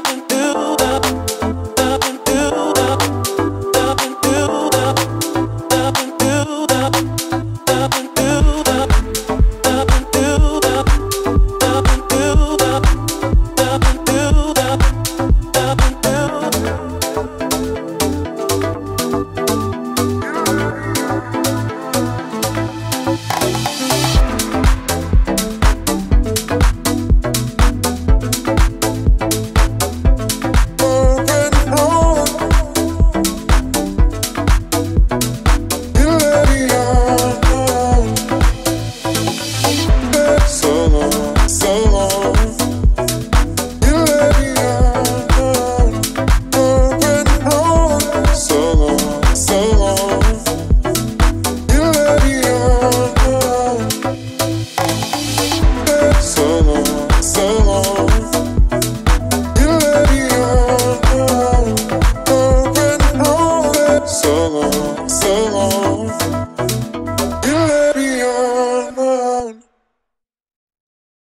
up and through.